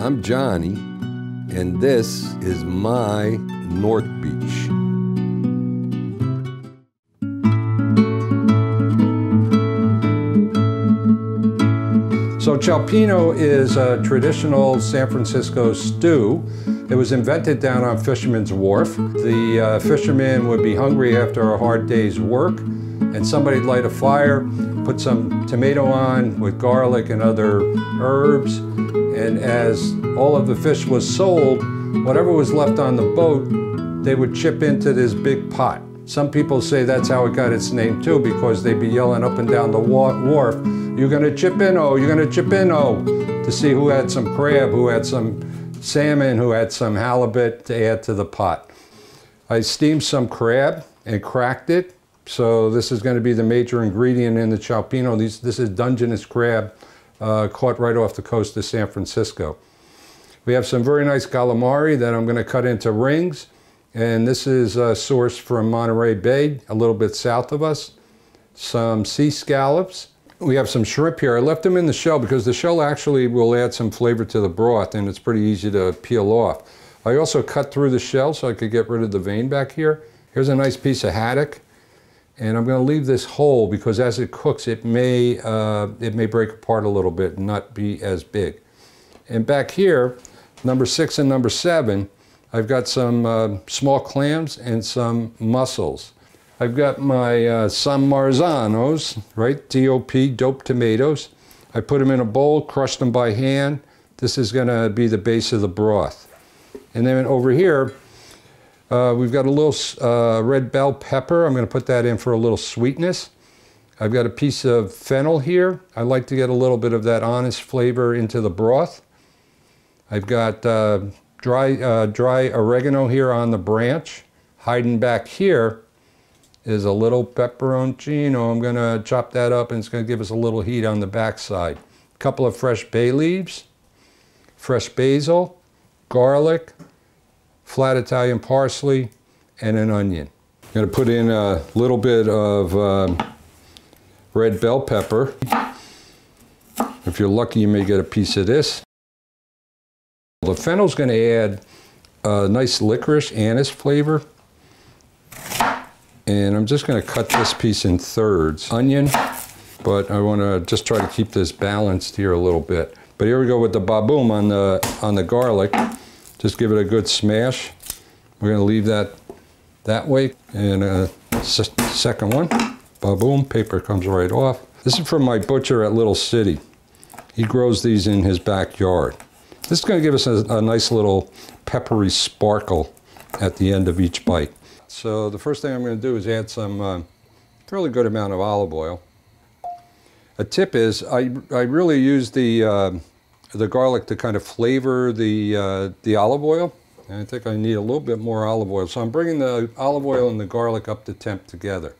I'm Gianni, and this is my North Beach. So cioppino is a traditional San Francisco stew. It was invented down on Fisherman's Wharf. The uh, fishermen would be hungry after a hard day's work, and somebody'd light a fire, put some tomato on with garlic and other herbs, and as all of the fish was sold, whatever was left on the boat, they would chip into this big pot. Some people say that's how it got its name too, because they'd be yelling up and down the wharf, you're gonna chip in, oh, you're gonna chip in, oh, to see who had some crab, who had some salmon, who had some halibut to add to the pot. I steamed some crab and cracked it. So this is gonna be the major ingredient in the cioppino. These, this is Dungeness crab uh, caught right off the coast of San Francisco. We have some very nice calamari that I'm gonna cut into rings. And this is uh, sourced from Monterey Bay, a little bit south of us. Some sea scallops. We have some shrimp here. I left them in the shell because the shell actually will add some flavor to the broth and it's pretty easy to peel off. I also cut through the shell so I could get rid of the vein back here. Here's a nice piece of haddock. And I'm going to leave this whole because as it cooks, it may, uh, it may break apart a little bit and not be as big. And back here, number six and number seven, I've got some uh, small clams and some mussels. I've got my uh, San Marzanos, right, DOP, dope tomatoes. I put them in a bowl, crushed them by hand. This is gonna be the base of the broth. And then over here, uh, we've got a little uh, red bell pepper. I'm gonna put that in for a little sweetness. I've got a piece of fennel here. I like to get a little bit of that anise flavor into the broth. I've got uh, dry, uh, dry oregano here on the branch. Hiding back here is a little pepperoncino. I'm gonna chop that up and it's gonna give us a little heat on the backside. A couple of fresh bay leaves, fresh basil, garlic, flat Italian parsley, and an onion. I'm gonna put in a little bit of um, red bell pepper. If you're lucky, you may get a piece of this. The fennel's going to add a nice licorice anise flavor. And I'm just going to cut this piece in thirds. Onion, but I want to just try to keep this balanced here a little bit. But here we go with the baboom on the, on the garlic. Just give it a good smash. We're going to leave that that way. And a second one, baboom, paper comes right off. This is from my butcher at Little City. He grows these in his backyard. This is going to give us a, a nice little peppery sparkle at the end of each bite. So the first thing I'm going to do is add some uh, fairly good amount of olive oil. A tip is I, I really use the, uh, the garlic to kind of flavor the, uh, the olive oil. And I think I need a little bit more olive oil. So I'm bringing the olive oil and the garlic up to temp together.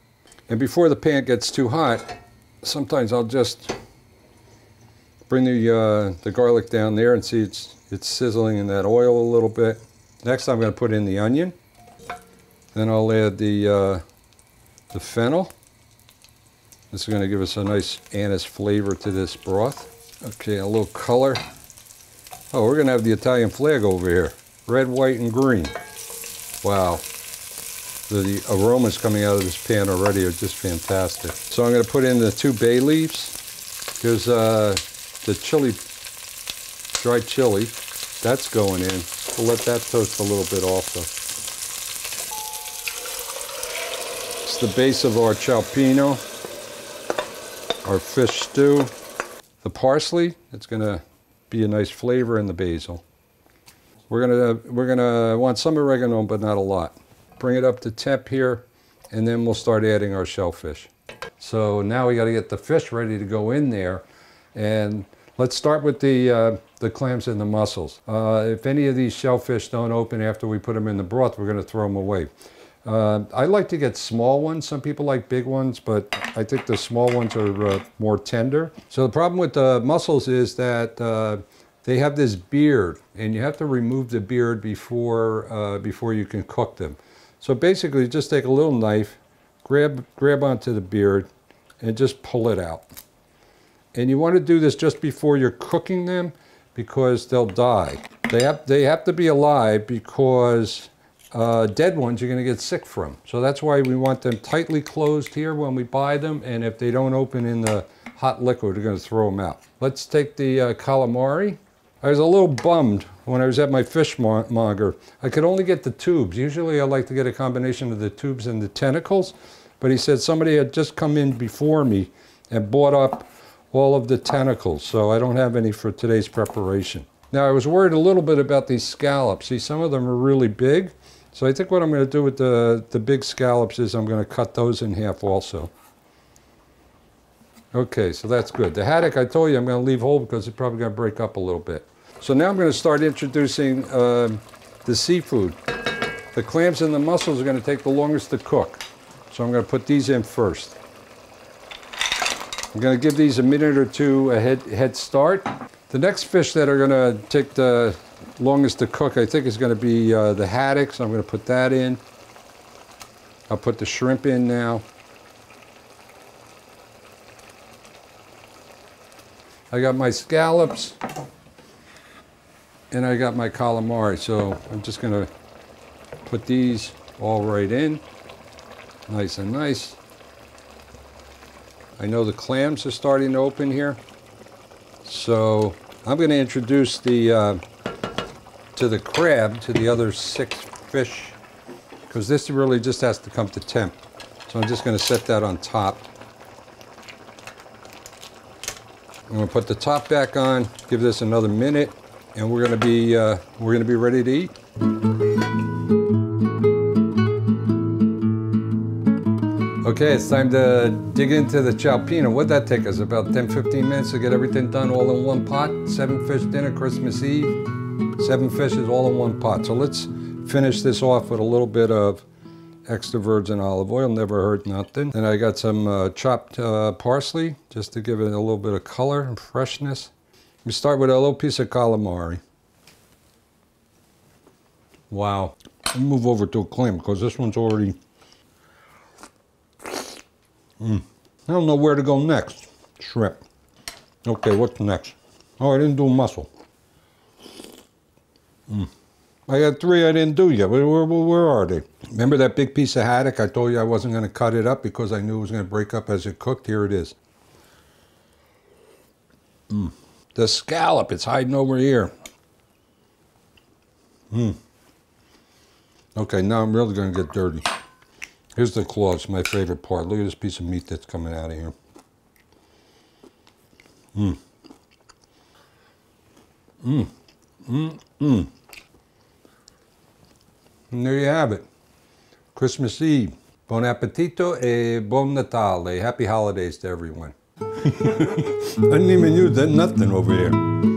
And before the pan gets too hot, sometimes I'll just Bring the, uh, the garlic down there and see it's, it's sizzling in that oil a little bit. Next I'm going to put in the onion. Then I'll add the, uh, the fennel. This is going to give us a nice anise flavor to this broth. Okay, a little color. Oh, we're to have the Italian flag over here. Red, white, and green. Wow. The, the aromas coming out of this pan already are just fantastic. So I'm to put in the two bay leaves. Here's uh, the chili, dried chili, that's going in. We'll let that toast a little bit also. It's the base of our cioppino, our fish stew. The parsley, it's gonna be a nice flavor in the basil. We're gonna, we're gonna want some oregano, but not a lot. Bring it up to temp here, and then we'll start adding our shellfish. So now we gotta get the fish ready to go in there. And let's start with the, uh, the clams and the mussels. Uh, if any of these shellfish don't open after we put them in the broth, we're gonna throw them away. Uh, I like to get small ones. Some people like big ones, but I think the small ones are uh, more tender. So the problem with the mussels is that uh, they have this beard, and you have to remove the beard before, uh, before you can cook them. So basically, just take a little knife, grab, grab onto the beard, and just pull it out. And you want to do this just before you're cooking them because they'll die. They have, they have to be alive because uh, dead ones you're going to get sick from. So that's why we want them tightly closed here when we buy them. And if they don't open in the hot liquid, we're going to throw them out. Let's take the uh, calamari. I was a little bummed when I was at my fishmonger. I could only get the tubes. Usually I like to get a combination of the tubes and the tentacles. But he said somebody had just come in before me and bought up all of the tentacles. So I don't have any for today's preparation. Now I was worried a little bit about these scallops. See, some of them are really big. So I think what I'm going to do with the, the big scallops is I'm going to cut those in half also. Okay, so that's good. The haddock, I told you I'm going to leave whole because it's probably going to break up a little bit. So now I'm going to start introducing uh, the seafood. The clams and the mussels are going to take the longest to cook. So I'm going to put these in first. I'm going to give these a minute or two a head, head start. The next fish that are going to take the longest to cook, I think, is going to be uh, the haddock. So I'm going to put that in. I'll put the shrimp in now. I got my scallops and I got my calamari. So I'm just going to put these all right in. Nice and nice. I know the clams are starting to open here. So I'm going to introduce the uh, to the crab to the other six fish because this really just has to come to temp. So I'm just going to set that on top. I'm going to put the top back on, give this another minute, and we're going to be uh, we're going to be ready to eat. Okay, it's time to dig into the cioppino. What'd that take us? About 10, 15 minutes to get everything done all in one pot? Seven fish dinner, Christmas Eve. Seven fishes all in one pot. So let's finish this off with a little bit of extra virgin olive oil. Never hurt nothing. And I got some uh, chopped uh, parsley just to give it a little bit of color and freshness. We start with a little piece of calamari. Wow. Move over to a clam because this one's already Mm. I don't know where to go next. Shrimp. Okay, what's next? Oh, I didn't do mussel. Mm. I got three I didn't do yet. Where, where, where, are they? Remember that big piece of haddock? I told you I wasn't going to cut it up because I knew it was going to break up as it cooked. Here it is. Mm. The scallop, it's hiding over here. Mm. Okay, now I'm really going to get dirty. Here's the claws, my favorite part. Look at this piece of meat that's coming out of here. Mmm. Mmm. Mmm. Mmm. And there you have it. Christmas Eve. Buon appetito e buon Natale. Happy holidays to everyone. I didn't even use that nothing over here.